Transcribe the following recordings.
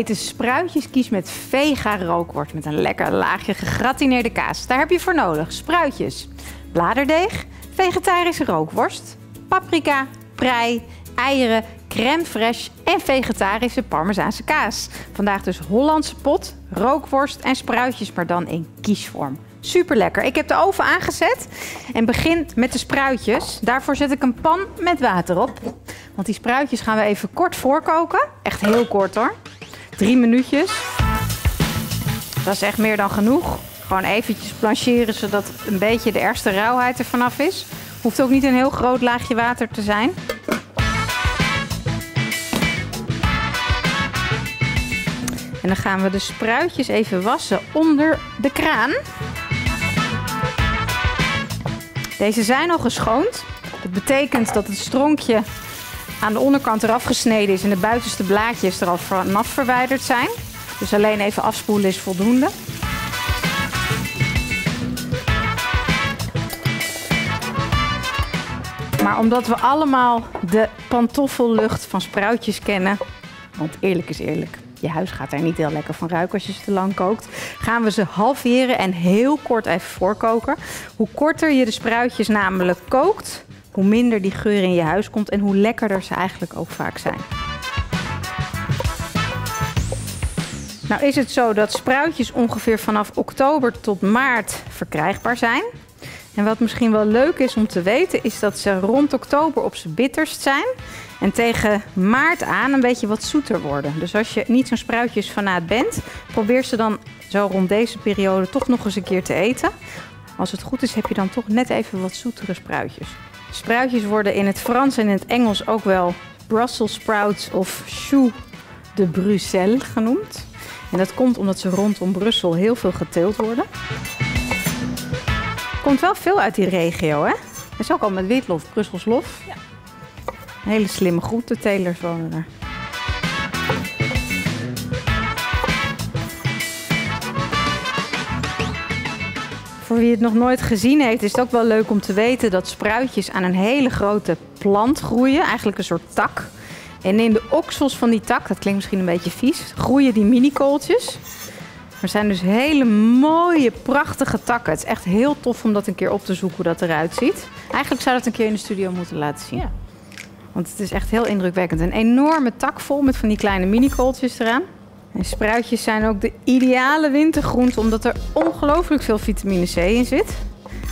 eten spruitjes, kies met vega rookworst met een lekker laagje gegratineerde kaas. Daar heb je voor nodig spruitjes, bladerdeeg, vegetarische rookworst, paprika, prei, eieren, crème fraîche en vegetarische parmezaanse kaas. Vandaag dus Hollandse pot, rookworst en spruitjes, maar dan in kiesvorm. Super lekker. Ik heb de oven aangezet en begin met de spruitjes. Daarvoor zet ik een pan met water op. Want die spruitjes gaan we even kort voorkoken. Echt heel kort hoor. Drie minuutjes. Dat is echt meer dan genoeg. Gewoon eventjes blancheren zodat een beetje de eerste rauwheid er vanaf is. Hoeft ook niet een heel groot laagje water te zijn. En dan gaan we de spruitjes even wassen onder de kraan. Deze zijn al geschoond. Dat betekent dat het stronkje aan de onderkant eraf gesneden is en de buitenste blaadjes er al vanaf verwijderd zijn. Dus alleen even afspoelen is voldoende. Maar omdat we allemaal de pantoffellucht van spruitjes kennen, want eerlijk is eerlijk, je huis gaat er niet heel lekker van ruiken als je ze te lang kookt. Gaan we ze halveren en heel kort even voorkoken. Hoe korter je de spruitjes namelijk kookt, hoe minder die geur in je huis komt en hoe lekkerder ze eigenlijk ook vaak zijn. Nou is het zo dat spruitjes ongeveer vanaf oktober tot maart verkrijgbaar zijn. En wat misschien wel leuk is om te weten, is dat ze rond oktober op z'n bitterst zijn. En tegen maart aan een beetje wat zoeter worden. Dus als je niet zo'n spruitjesfanaat bent, probeer ze dan zo rond deze periode toch nog eens een keer te eten. Als het goed is, heb je dan toch net even wat zoetere spruitjes. Spruitjes worden in het Frans en in het Engels ook wel Brussels sprouts of choux de Bruxelles genoemd. En dat komt omdat ze rondom Brussel heel veel geteeld worden. Komt wel veel uit die regio, hè? Dat is ook al met witlof, Brussels lof. Ja. Hele slimme groentetelers wonen er. Wie het nog nooit gezien heeft, is het ook wel leuk om te weten dat spruitjes aan een hele grote plant groeien. Eigenlijk een soort tak. En in de oksels van die tak, dat klinkt misschien een beetje vies, groeien die mini-kooltjes. Er zijn dus hele mooie, prachtige takken. Het is echt heel tof om dat een keer op te zoeken hoe dat eruit ziet. Eigenlijk zou dat een keer in de studio moeten laten zien. Ja. Want het is echt heel indrukwekkend. Een enorme tak vol met van die kleine mini-kooltjes eraan. En spruitjes zijn ook de ideale wintergroente omdat er ongelooflijk veel vitamine C in zit.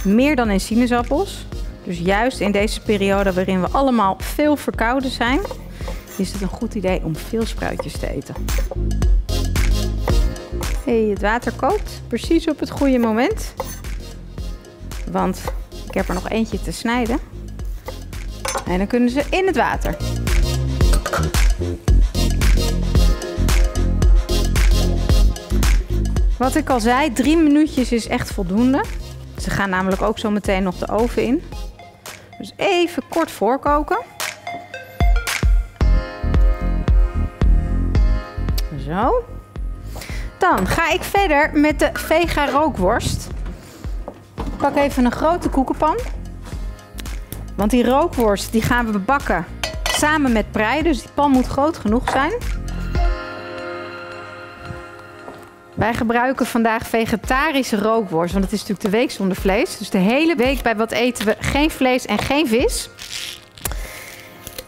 Meer dan in sinaasappels. Dus juist in deze periode waarin we allemaal veel verkouden zijn, is het een goed idee om veel spruitjes te eten. Hey, het water kookt precies op het goede moment. Want ik heb er nog eentje te snijden. En dan kunnen ze in het water. Wat ik al zei, drie minuutjes is echt voldoende. Ze gaan namelijk ook zo meteen nog de oven in. Dus even kort voorkoken. Zo. Dan ga ik verder met de vega rookworst. Ik pak even een grote koekenpan. Want die rookworst die gaan we bakken samen met prei. Dus die pan moet groot genoeg zijn. Wij gebruiken vandaag vegetarische rookworst, want het is natuurlijk de week zonder vlees. Dus de hele week bij wat eten we geen vlees en geen vis.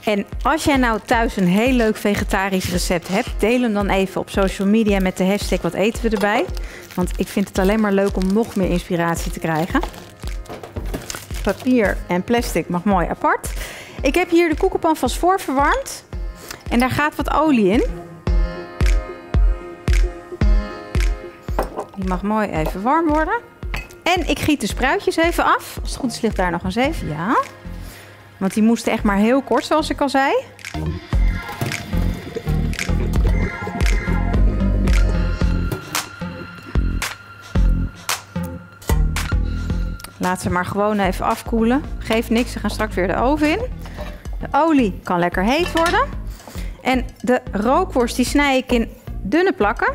En als jij nou thuis een heel leuk vegetarisch recept hebt, deel hem dan even op social media met de hashtag wat eten we erbij. Want ik vind het alleen maar leuk om nog meer inspiratie te krijgen. Papier en plastic mag mooi apart. Ik heb hier de koekenpan vast voor verwarmd. En daar gaat wat olie in. Die mag mooi even warm worden. En ik giet de spruitjes even af. Als het goed is ligt daar nog een zeef. Ja. Want die moesten echt maar heel kort, zoals ik al zei. Laat ze maar gewoon even afkoelen. Geeft niks, ze gaan straks weer de oven in. De olie kan lekker heet worden. En de rookworst die snij ik in dunne plakken.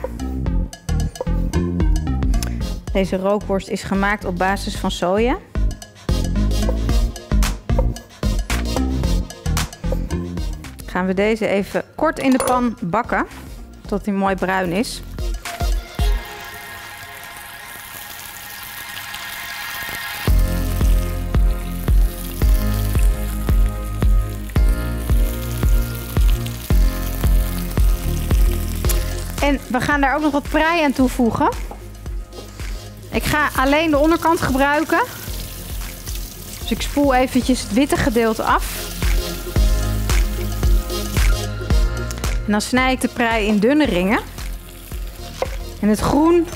Deze rookworst is gemaakt op basis van soja. Gaan we deze even kort in de pan bakken. tot hij mooi bruin is. En we gaan daar ook nog wat prei aan toevoegen. Ik ga alleen de onderkant gebruiken. Dus ik spoel eventjes het witte gedeelte af. En dan snij ik de prei in dunne ringen. En het groen,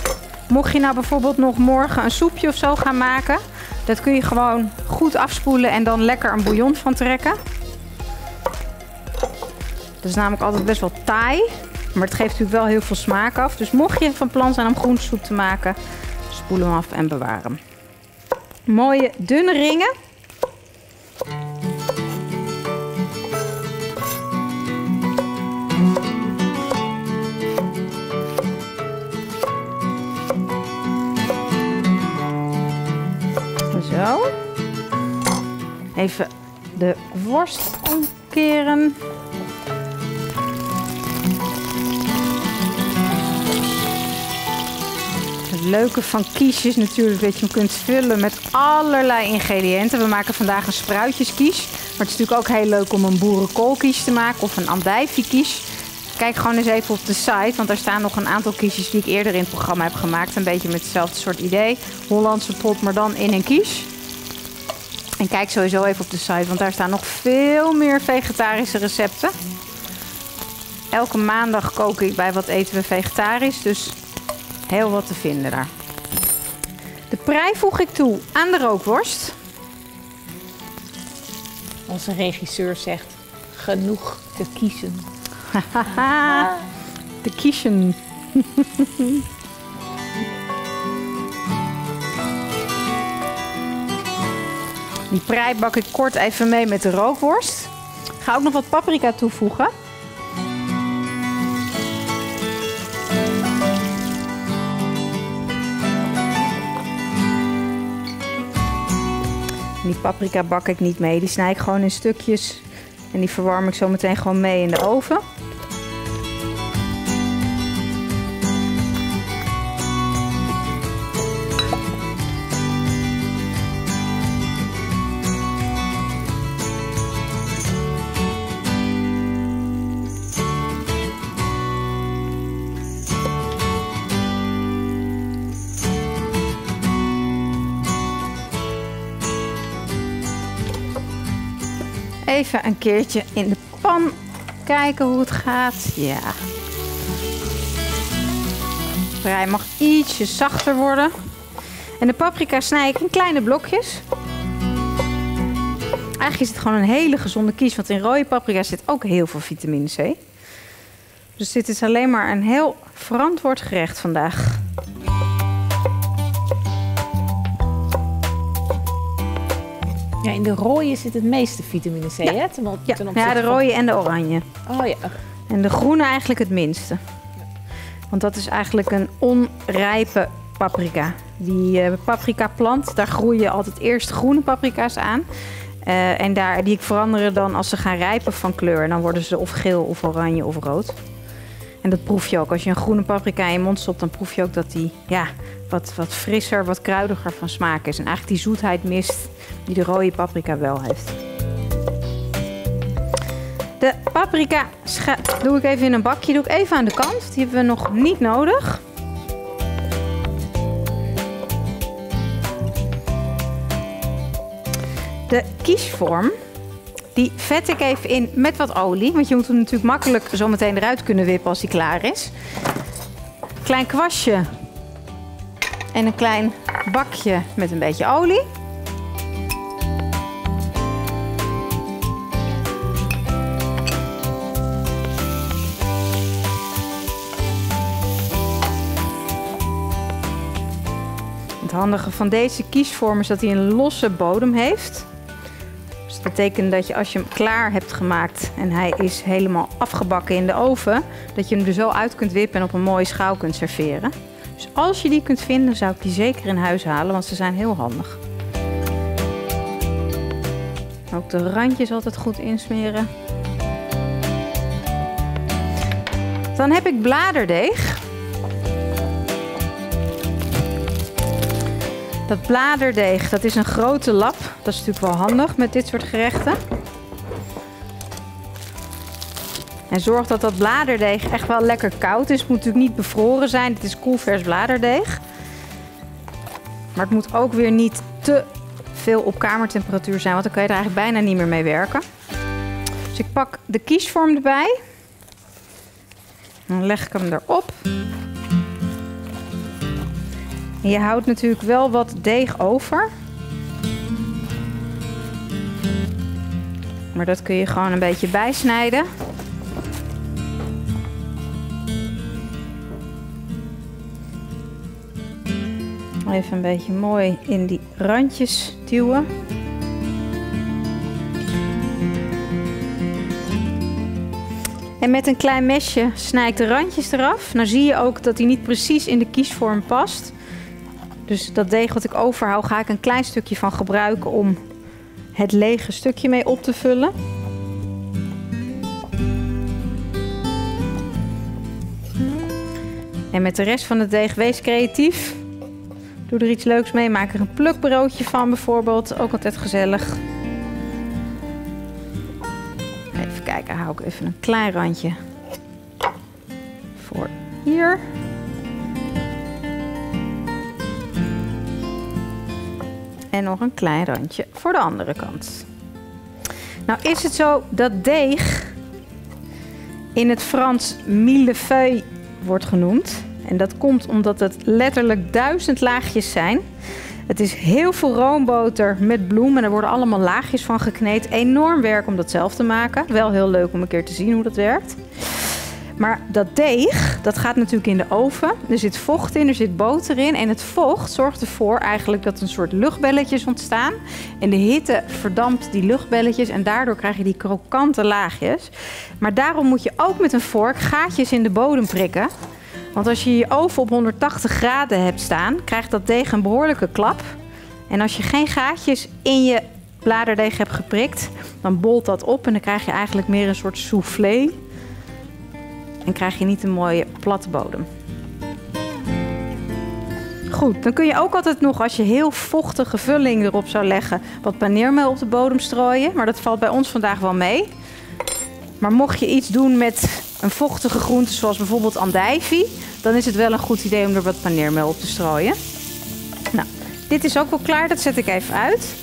mocht je nou bijvoorbeeld nog morgen een soepje of zo gaan maken, dat kun je gewoon goed afspoelen en dan lekker een bouillon van trekken. Dat is namelijk altijd best wel taai. Maar het geeft natuurlijk wel heel veel smaak af. Dus mocht je van plan zijn om groentesoep te maken, spoel hem af en bewaar. Mooie dunne ringen. Zo. Even de worst omkeren. Het leuke van kies is natuurlijk dat je hem kunt vullen met allerlei ingrediënten. We maken vandaag een spruitjeskies. Maar het is natuurlijk ook heel leuk om een boerenkoolkies te maken of een andijviekies. Kijk gewoon eens even op de site, want daar staan nog een aantal kiesjes die ik eerder in het programma heb gemaakt. Een beetje met hetzelfde soort idee. Hollandse pot, maar dan in een kies. En kijk sowieso even op de site, want daar staan nog veel meer vegetarische recepten. Elke maandag kook ik bij Wat Eten We Vegetarisch, dus heel wat te vinden daar. De prei voeg ik toe aan de rookworst. Onze regisseur zegt genoeg te kiezen. Te kiezen. Die prei bak ik kort even mee met de rookworst. Ik ga ook nog wat paprika toevoegen. Die paprika bak ik niet mee. Die snij ik gewoon in stukjes. En die verwarm ik zo meteen gewoon mee in de oven. Even een keertje in de pan kijken hoe het gaat. Ja. De prei mag ietsje zachter worden. En de paprika snij ik in kleine blokjes. Eigenlijk is het gewoon een hele gezonde kies, want in rode paprika zit ook heel veel vitamine C. Dus dit is alleen maar een heel verantwoord gerecht vandaag. Ja, in de rode zit het meeste vitamine C, Ja. hè? Ten, ten ja de van- rode en de oranje. Oh ja. En de groene eigenlijk het minste. Want dat is eigenlijk een onrijpe paprika. Die eh, paprika plant, daar groeien altijd eerst groene paprika's aan. Eh, en daar, die veranderen dan als ze gaan rijpen van kleur. En dan worden ze of geel of oranje of rood. En dat proef je ook. Als je een groene paprika in je mond stopt, dan proef je ook dat die ja, wat, wat frisser, wat kruidiger van smaak is. En eigenlijk die zoetheid mist die de rode paprika wel heeft. De paprika doe ik even in een bakje. Doe ik even aan de kant. Die hebben we nog niet nodig. De kiesvorm, die vet ik even in met wat olie. Want je moet hem natuurlijk makkelijk zo meteen eruit kunnen wippen als hij klaar is. Klein kwastje en een klein bakje met een beetje olie. Het handige van deze kiesvorm is dat hij een losse bodem heeft. Dat betekent dat je als je hem klaar hebt gemaakt en hij is helemaal afgebakken in de oven, dat je hem er zo uit kunt wippen en op een mooie schaal kunt serveren. Dus als je die kunt vinden, zou ik die zeker in huis halen, want ze zijn heel handig. Ook de randjes altijd goed insmeren. Dan heb ik bladerdeeg. Dat bladerdeeg, dat is een grote lap. Dat is natuurlijk wel handig met dit soort gerechten. En zorg dat dat bladerdeeg echt wel lekker koud is. Het moet natuurlijk niet bevroren zijn. Het is koelvers bladerdeeg. Maar het moet ook weer niet te veel op kamertemperatuur zijn, want dan kan je er eigenlijk bijna niet meer mee werken. Dus ik pak de kiesvorm erbij. Dan leg ik hem erop. Je houdt natuurlijk wel wat deeg over. Maar dat kun je gewoon een beetje bijsnijden. Even een beetje mooi in die randjes duwen. En met een klein mesje snij ik de randjes eraf. Nou zie je ook dat hij niet precies in de kiesvorm past. Dus dat deeg wat ik overhoud ga ik een klein stukje van gebruiken om het lege stukje mee op te vullen. En met de rest van het deeg wees creatief. Doe er iets leuks mee. Maak er een plukbroodje van bijvoorbeeld. Ook altijd gezellig. Even kijken, hou ik even een klein randje voor hier. En nog een klein randje voor de andere kant. Nou is het zo dat deeg in het Frans millefeuille wordt genoemd. En dat komt omdat het letterlijk duizend laagjes zijn. Het is heel veel roomboter met bloem en er worden allemaal laagjes van gekneed. Enorm werk om dat zelf te maken. Wel heel leuk om een keer te zien hoe dat werkt. Maar dat deeg, dat gaat natuurlijk in de oven. Er zit vocht in, er zit boter in. En het vocht zorgt ervoor eigenlijk dat een soort luchtbelletjes ontstaan. En de hitte verdampt die luchtbelletjes en daardoor krijg je die krokante laagjes. Maar daarom moet je ook met een vork gaatjes in de bodem prikken. Want als je je oven op 180 graden hebt staan, krijgt dat deeg een behoorlijke klap. En als je geen gaatjes in je bladerdeeg hebt geprikt, dan bolt dat op en dan krijg je eigenlijk meer een soort soufflé. En krijg je niet een mooie platte bodem. Goed, dan kun je ook altijd nog, als je heel vochtige vulling erop zou leggen, wat paneermeel op de bodem strooien. Maar dat valt bij ons vandaag wel mee. Maar mocht je iets doen met een vochtige groente, zoals bijvoorbeeld andijvie, dan is het wel een goed idee om er wat paneermeel op te strooien. Nou, dit is ook wel klaar, dat zet ik even uit.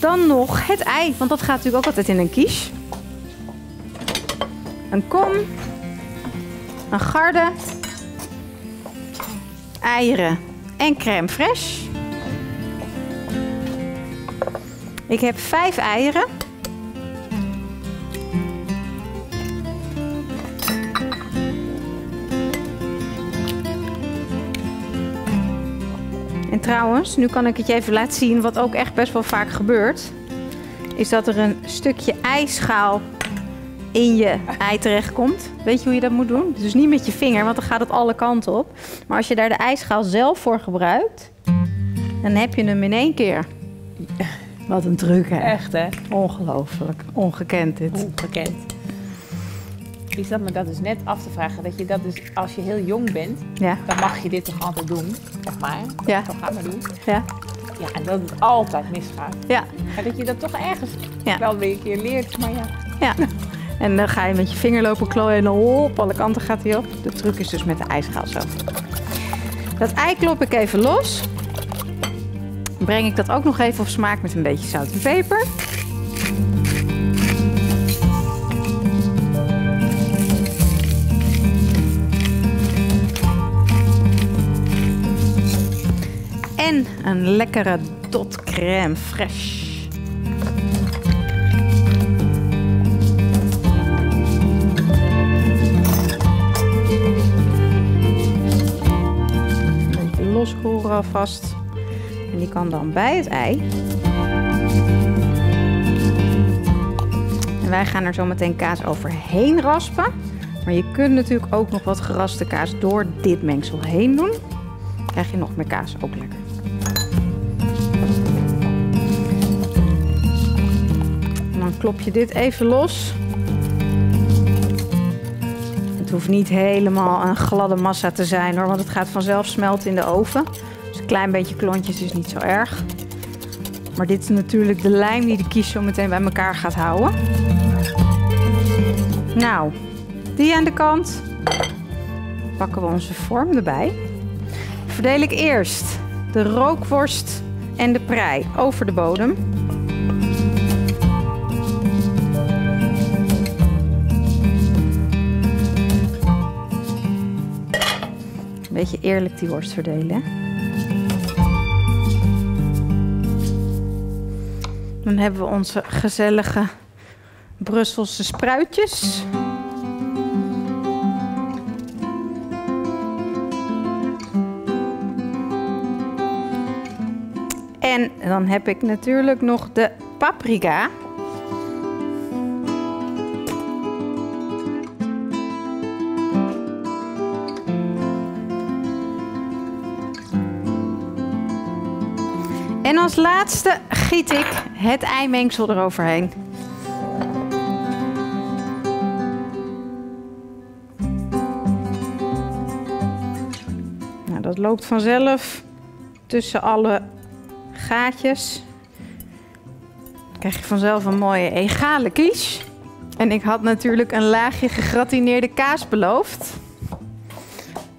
Dan nog het ei, want dat gaat natuurlijk ook altijd in een quiche. Een kom, een garde, eieren en crème fraîche. Ik heb vijf eieren. En trouwens, nu kan ik het je even laten zien, wat ook echt best wel vaak gebeurt, is dat er een stukje ijschaal in je ei terechtkomt. Weet je hoe je dat moet doen? Dus niet met je vinger, want dan gaat het alle kanten op. Maar als je daar de ijschaal zelf voor gebruikt, dan heb je hem in één keer. Wat een truc, hè? Echt, hè? Ongelooflijk. Ongekend dit. Ongekend. Ik zat me dat dus net af te vragen. Dat je dat dus, als je heel jong bent, Ja. dan mag je dit toch altijd doen? Of maar. Ja. Dan ga maar doen. Ja. Ja, en dat het altijd misgaat. Ja. Maar dat je dat toch ergens Ja. wel weer een keer leert. Maar ja, Ja. En dan ga je met je vinger lopen klooien en op alle kanten gaat hij op. De truc is dus met de ijschaal zo. Dat ei klop ik even los. Breng ik dat ook nog even op smaak met een beetje zout en peper. En een lekkere dot crème fraîche. Alvast. En die kan dan bij het ei. En wij gaan er zo meteen kaas overheen raspen. Maar je kunt natuurlijk ook nog wat geraste kaas door dit mengsel heen doen. Dan krijg je nog meer kaas, ook lekker. Dan klop je dit even los. Het hoeft niet helemaal een gladde massa te zijn hoor, want het gaat vanzelf smelten in de oven. Klein beetje klontjes is niet zo erg. Maar dit is natuurlijk de lijm die de kies zo meteen bij elkaar gaat houden. Nou, die aan de kant. Pakken we onze vorm erbij. Verdeel ik eerst de rookworst en de prei over de bodem. Een beetje eerlijk die worst verdelen. Dan hebben we onze gezellige Brusselse spruitjes. En dan heb ik natuurlijk nog de paprika. En als laatste giet ik het eimengsel eroverheen. Nou, dat loopt vanzelf tussen alle gaatjes. Dan krijg je vanzelf een mooie egale kies. En ik had natuurlijk een laagje gegratineerde kaas beloofd.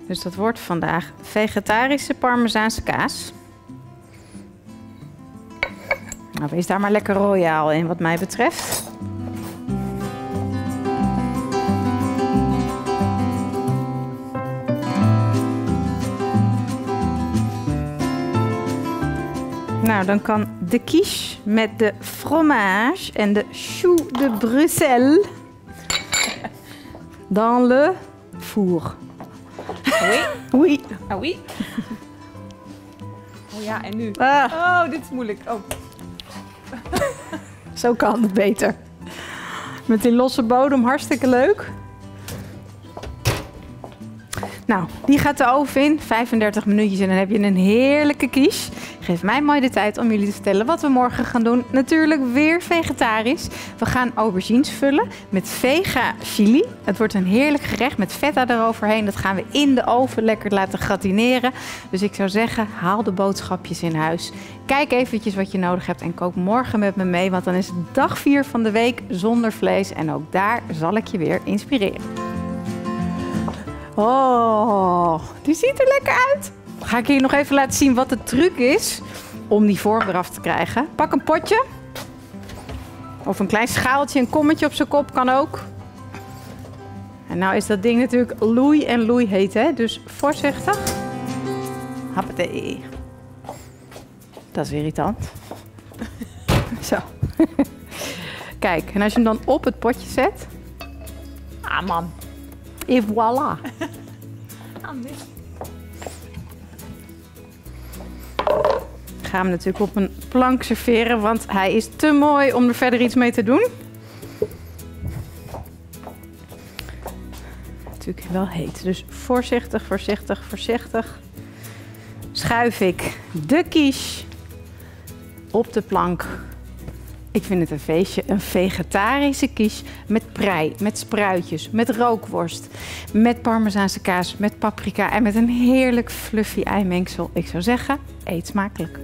Dus dat wordt vandaag vegetarische parmezaanse kaas. Nou, wees daar maar lekker royaal in wat mij betreft. Nou, dan kan de quiche met de fromage en de chou de Bruxelles dans le four. Oui. Oui. Ah oui. Oh ja, en nu? Ah, Oh, dit is moeilijk. Oh. Zo kan het beter. Met die losse bodem hartstikke leuk. Nou, die gaat de oven in. 35 minuutjes en dan heb je een heerlijke quiche. Geef mij mooi de tijd om jullie te vertellen wat we morgen gaan doen. Natuurlijk weer vegetarisch. We gaan aubergines vullen met vega chili. Het wordt een heerlijk gerecht met feta eroverheen. Dat gaan we in de oven lekker laten gratineren. Dus ik zou zeggen, haal de boodschapjes in huis. Kijk eventjes wat je nodig hebt en kook morgen met me mee. Want dan is het dag 4 van de week zonder vlees. En ook daar zal ik je weer inspireren. Oh, die ziet er lekker uit. Ga ik hier nog even laten zien wat de truc is om die vorm eraf te krijgen. Pak een potje. Of een klein schaaltje, een kommetje op zijn kop kan ook. En nou is dat ding natuurlijk loei en loei heet, hè? Dus voorzichtig. Happatee. Dat is irritant. Zo. Kijk, en als je hem dan op het potje zet. Ah, man. Et voilà. ga hem natuurlijk op een plank serveren, want hij is te mooi om er verder iets mee te doen. Natuurlijk wel heet, dus voorzichtig, voorzichtig, voorzichtig. Schuif ik de quiche op de plank. Ik vind het een feestje. Een vegetarische quiche met prei, met spruitjes, met rookworst, met parmezaanse kaas, met paprika en met een heerlijk fluffy eimengsel. Ik zou zeggen, eet smakelijk.